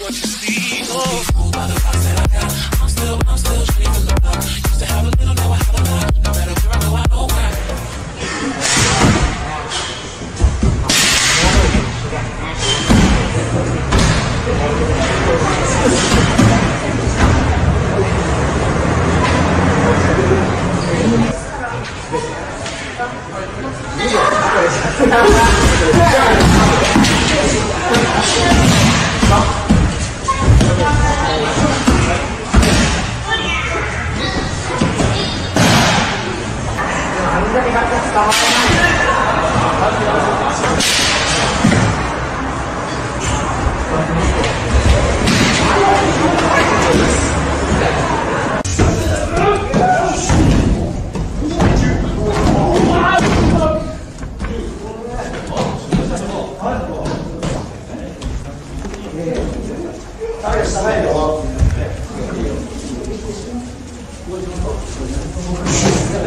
what you see.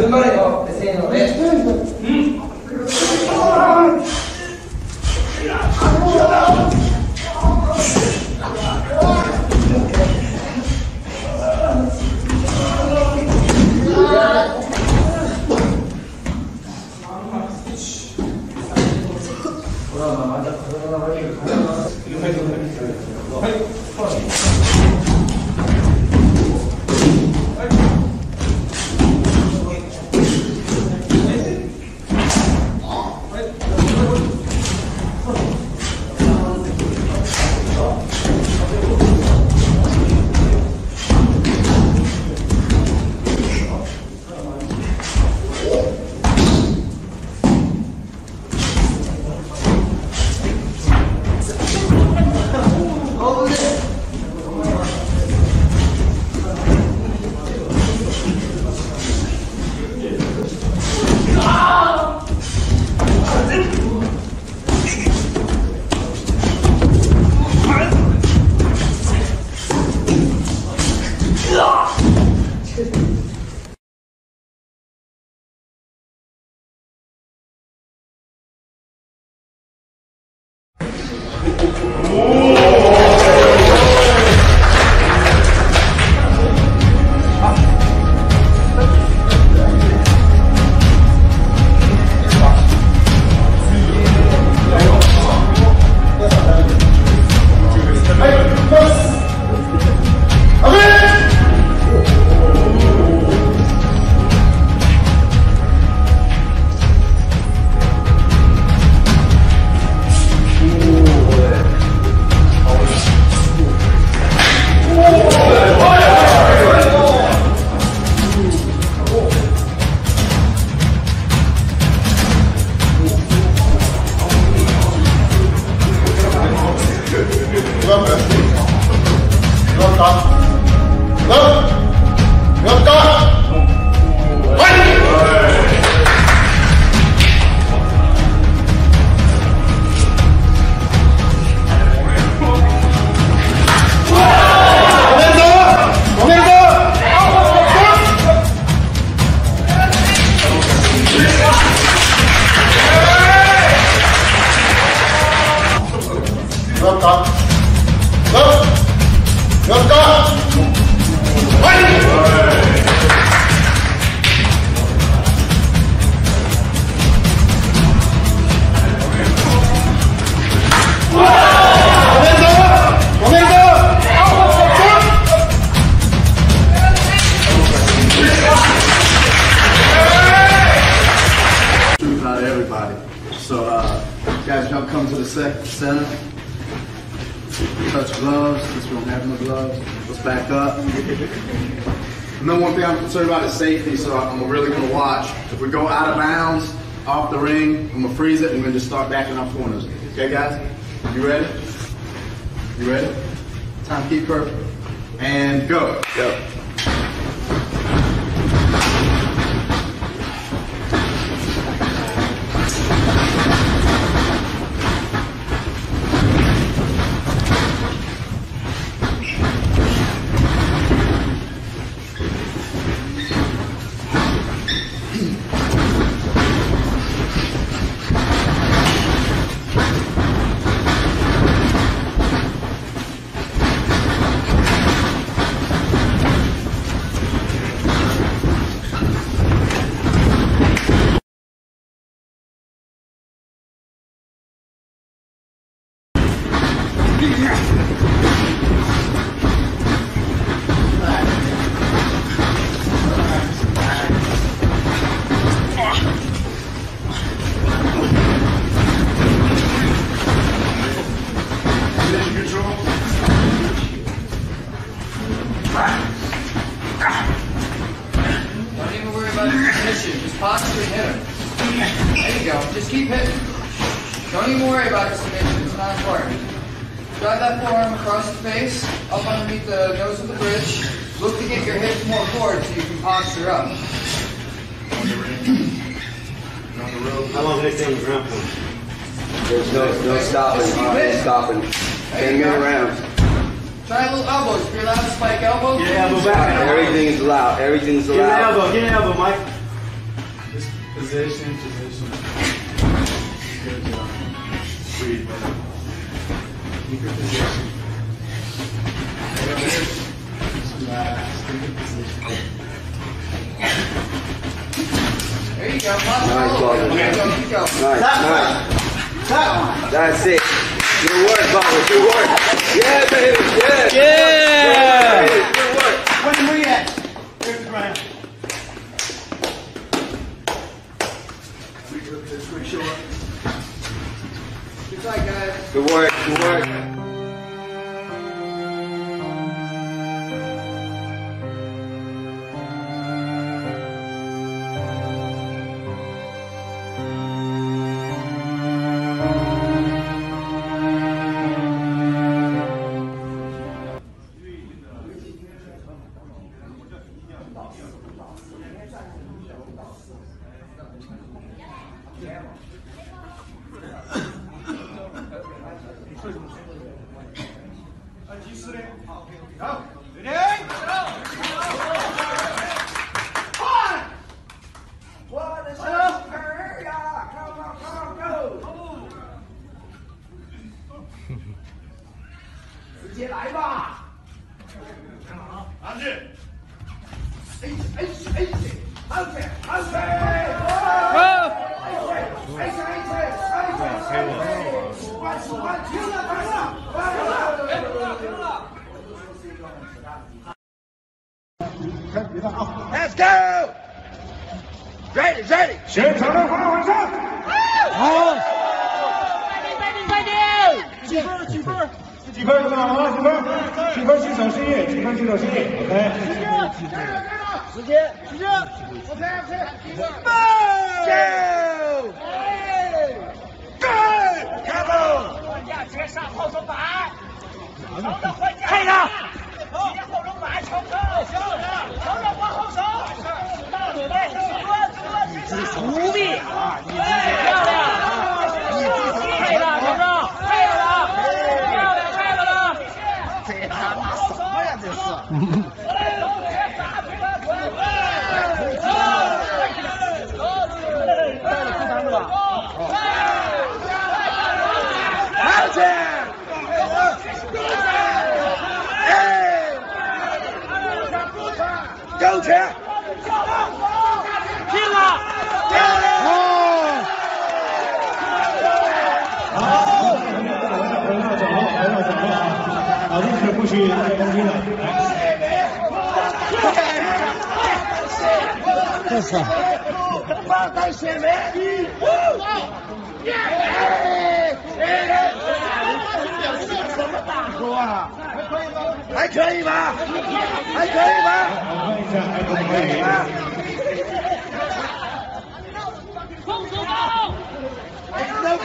踏ん張れよせーので、guys, y'all come to the center. Touch gloves, since we don't have no gloves. Let's back up. Number one thing I'm concerned about is safety, so I'm really gonna watch. If we go out of bounds, off the ring, I'm gonna freeze it, and we're gonna just start backing our corners. Okay, guys? You ready? You ready? Timekeeper, and go. Go. How long did they stay on the ground for? There's no, no stopping, no stopping. Ten minute rounds. Try a little elbows. If you're allowed to spike elbows, Get an elbow back. Everything's allowed. Everything's Get an elbow, get an elbow, Mike. Position, position. Good job. Breathe, man. Keep your position. Just relax. Keep your position. There you go. Nice, Bobby. Nice, nice. That That's it. Good work, Bobby. Good work. 好，好。Let's go. Ready, ready. 全场的花往上。好。快点快点快点几分？几分？几分？多少啊？几分？几分？新手失业，几分？新手失业。OK。时间，时间。OK OK。Go。接上后手板，长的换架，配上，接后手板，球球，球球换后手，大腿内，这是徒弟啊，你漂亮，配了，球球，配了，漂亮，配了了，这他妈什么呀这是？好去。哎。够去。拼了！好。回到掌握，回到掌握。好，这是不许太攻击了。这是。放胆血梅。什么大哥啊？还可以吧？还可以吧？我看一下还可不可以？空手道，好，那这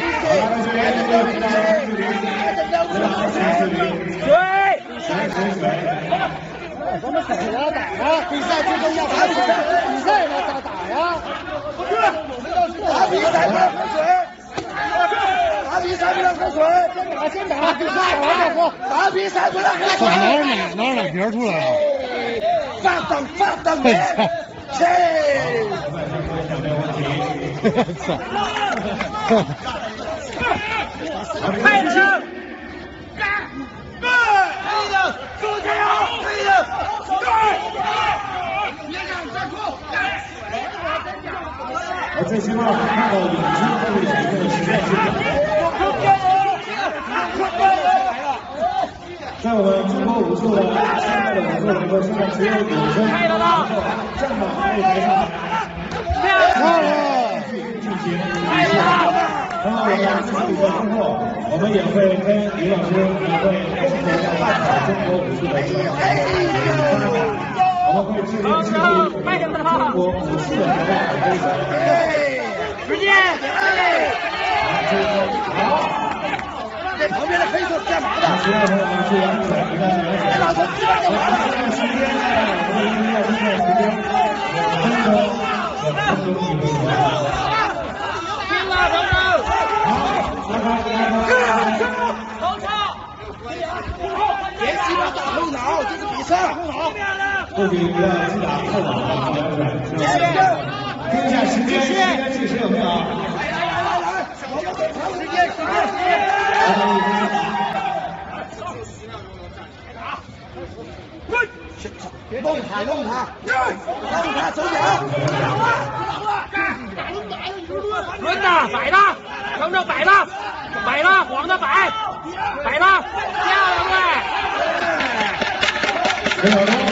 边这个大家视频，这个好视频。对。谁谁谁？咱们打呀打呀，比赛最重要，打比赛，比赛要打打呀。不是，打比赛不能喝水，打比赛不能喝水，先打先打，比赛完再说。打比赛不能喝水。哪儿哪哪儿哪瓶出来了？放等放等你，切！操！配了上，对的，朱天阳，对的，我最希望看到影子后面的一个实验视频。在我们中国武术的现在的武术里面，现在只有女生能够站到擂台上，漂亮！进行比赛。然后我们这场比赛之后，我们也会跟李老师也会共同探讨中国武术的精彩发展。我们会致力建立中国武术的文化和规则。好。这旁边的黑色干嘛的？十二分，我们是干嘛？时间，我们一定要盯着时间，两分钟，两分钟一分钟。别急着打后脑，这是比赛。不许不要去打后脑啊！听一下时间，时间计时有没有？来来来来，我们会长时间，长时间。别弄他，弄他，弄他，走脚。抡的，摆的，等着摆的，摆的，晃的摆，摆的，漂亮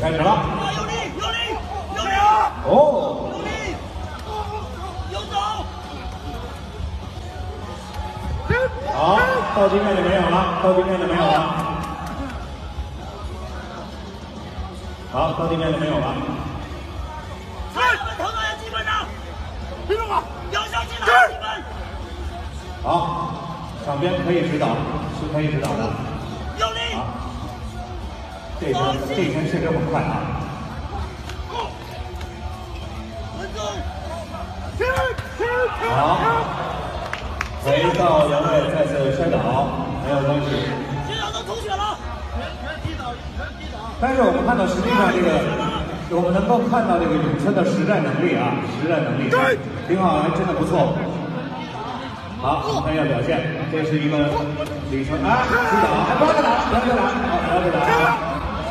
开始了。有力，有力，有力！哦。有力，有走。好，到地面就没有了，到地面就没有了。好，到地面就没有了。三分投篮基本上，听懂吗？有效击打。好，场边可以指导，是可以指导的。这一圈这一圈确实很快啊。稳住。好，回到原位，再次摔倒，没有关系。学长都吐血了。但是我们看到，实际上这个，我们能够看到这个咏春的实战能力啊，实战能力，挺好，还真的不错。好，看一下表现，这是一个李春啊，击倒，还，不要再打，不要再打，好，不要再打，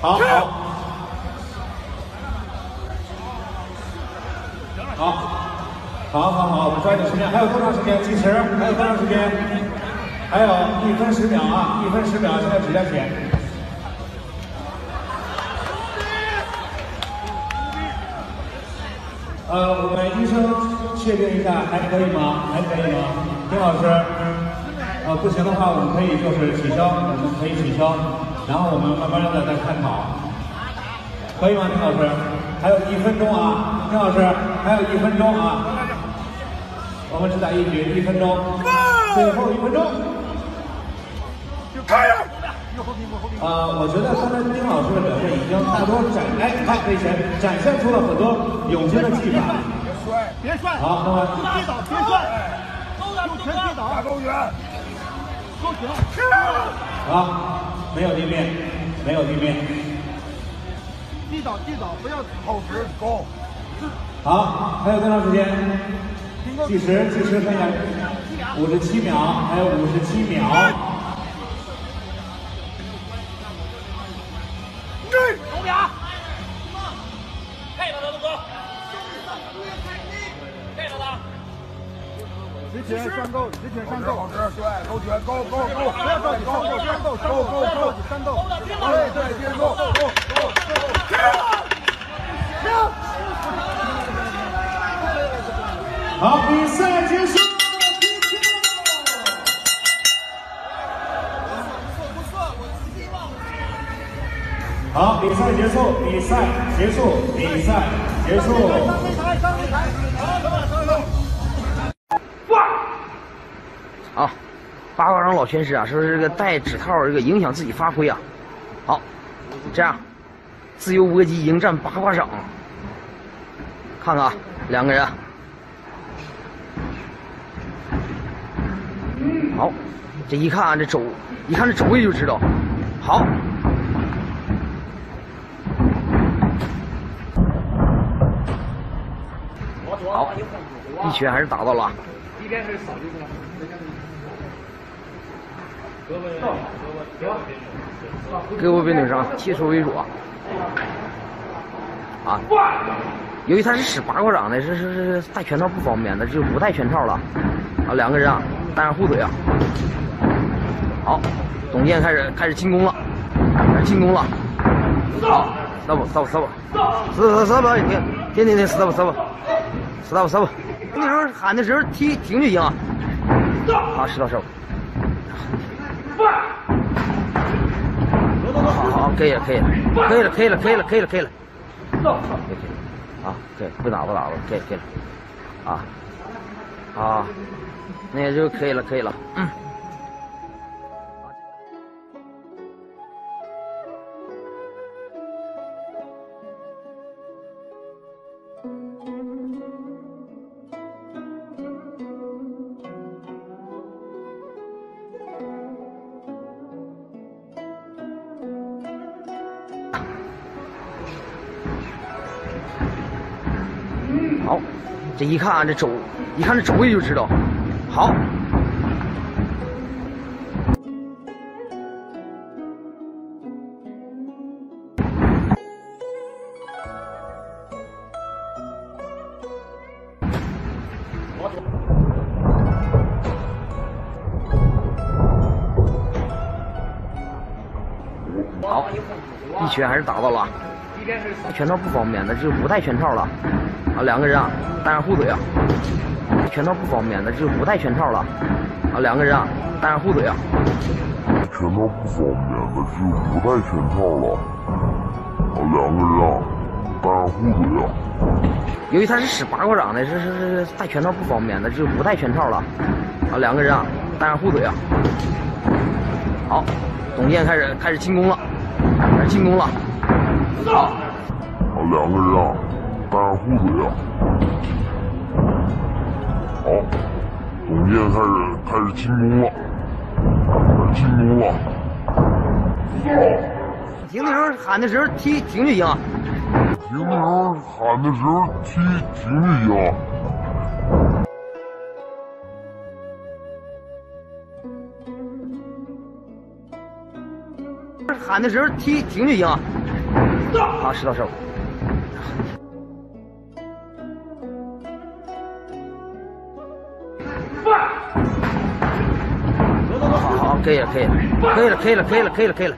好，好，好，好，好，好，我们抓紧时间，还有多长时间？计时，还有多长时间？还有一分十秒啊，一分十秒，现在指甲剪。呃，我们医生确定一下，还可以吗？还可以吗？丁老师，呃，不行的话，我们可以就是取消，我们可以取消，然后我们慢慢的再探讨，可以吗？丁老师，还有一分钟啊，丁老师，还有一分钟啊，我们只打一局，一分钟，最后一分钟。开呀！呃，我觉得刚才丁老师的表现已经大多展，哎，看可以展展现出了很多咏春的技法。别摔，别摔。好，那么跌倒，别摔。勾拳踢倒，打勾拳。勾拳。好，没有地面，没有地面。击倒，击倒，不要跑直勾。好，还有多长时间？计时，计时，看一下，五十七秒，还有五十七秒。拳上勾，直拳上勾，直摔，勾拳，勾勾勾，不要着急，勾勾山勾，勾勾勾，山勾，对对，接着勾，勾勾，好，比赛结束。好，比赛结束，比赛结束，比赛结束。哇！啊，八卦掌老拳师啊，说是这个戴指套这个影响自己发挥啊。好，这样，自由搏击迎战八卦掌，看看啊，两个人，好，这一看这肘，一看这肘位就知道，好。好，一拳还是打到了。胳膊背顶上，切磋为主啊！啊，由于他是使八卦掌的，是是是戴拳套不方便的，就不戴拳套了。啊，两个人啊，带上护腿啊。好，董健开始开始进攻了，开始进攻了。好，stop stop stop stop stop 停停停停 stop stop stop stop。那时候喊的时候踢停就行。好，石头手。好好，可以了，可以了，可以了，可以了，可以了，可以了，可以了。啊，可以，不打不打了，可以可以了。啊，好，那也就可以了，可以了。嗯。这一看这肘，一看这肘位就知道，好。好，一拳还是打到了。戴拳套不方便那，就不戴拳套了。啊，两个人啊，戴上护腿啊。拳套不方便那，就不戴拳套了。啊，两个人啊，戴上护腿啊。拳套不方便那，就不戴拳套了。啊，两个人啊，戴上护腿啊。由于他是使八卦掌的，是是是戴拳套不方便那，就不戴拳套了。啊，两个人啊，戴上护腿啊。好，董健开始开始进攻了，开始进攻了。好，啊，两个人啊，带上护腿啊。好，董健开始开始进攻了，开始进攻了。停的时候喊的时候踢停就行。停的时候喊的时候踢停就行。喊的时候踢停就行。好，石头手。可以了，可以了，可以了，可以了，可以了，可以了，